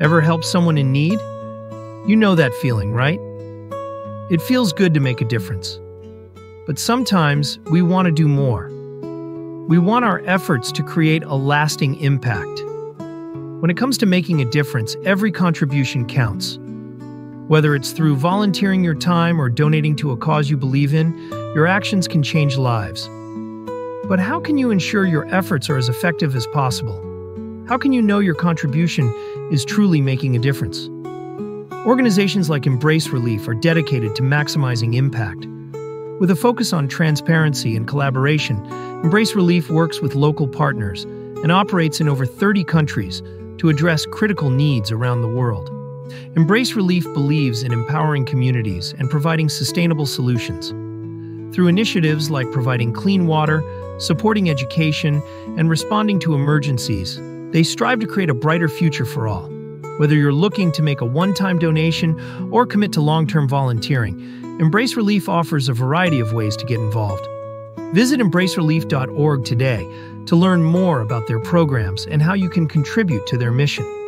Ever help someone in need? You know that feeling, right? It feels good to make a difference. But sometimes we want to do more. We want our efforts to create a lasting impact. When it comes to making a difference, every contribution counts. Whether it's through volunteering your time or donating to a cause you believe in, your actions can change lives. But how can you ensure your efforts are as effective as possible? How can you know your contribution is truly making a difference? Organizations like Embrace Relief are dedicated to maximizing impact. With a focus on transparency and collaboration, Embrace Relief works with local partners and operates in over 30 countries to address critical needs around the world. Embrace Relief believes in empowering communities and providing sustainable solutions. Through initiatives like providing clean water, supporting education, and responding to emergencies, they strive to create a brighter future for all. Whether you're looking to make a one time donation or commit to long term volunteering, Embrace Relief offers a variety of ways to get involved. Visit embracerelief.org today to learn more about their programs and how you can contribute to their mission.